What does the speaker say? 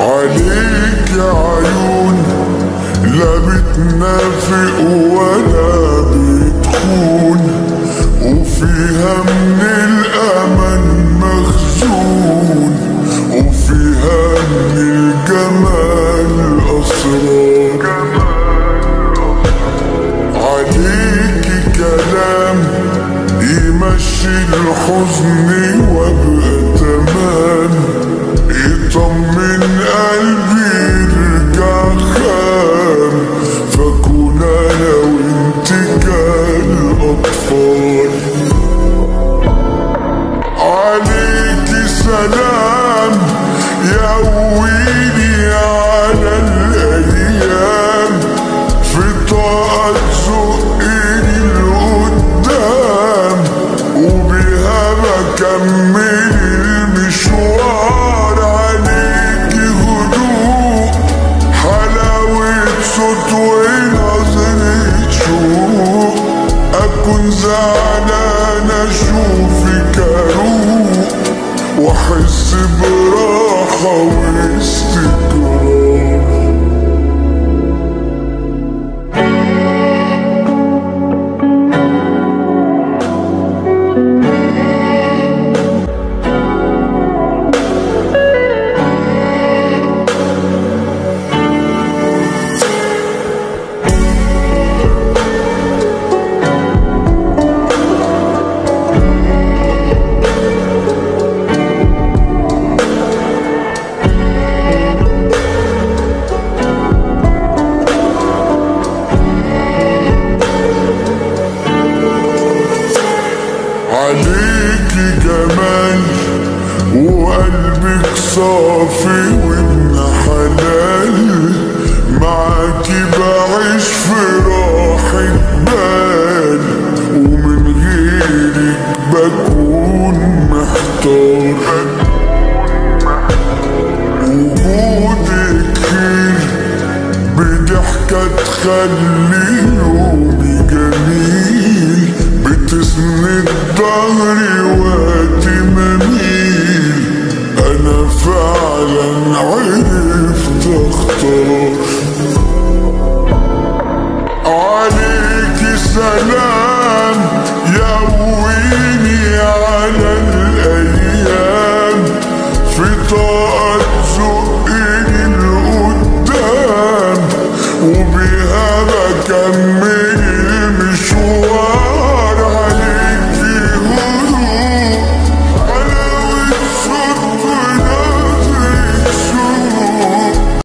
عليك عيون لا بتنافق ولا بتخون وفيها من الامن مخزون وفيها من الجمال أسرار. عليك كلام يمشي الحزن وابقى تمام يطمن صوت ونظرة شوق أكون زعلان أشوفك أروق وأحس براحة وقلبك صافي وابن حلال معاكي بعيش في راحة بال ومن غيرك بكون محتار. وجودك خير بضحكة تخلي يومي جميل. بتسند النور عليك سلام يهويني على الأيام. في طاقة